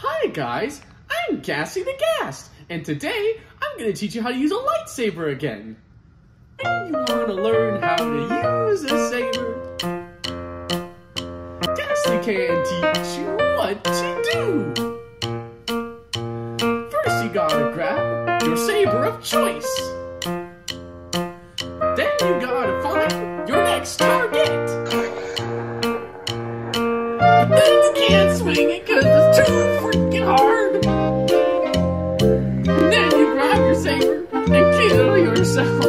Hi guys, I'm Ghastly the Ghast, and today I'm going to teach you how to use a lightsaber again. And you want to learn how to use a saber? Ghastly can teach you what to do. First you gotta grab your saber of choice. Then you gotta find your next target. But then you can't swing it cause and kill yourself.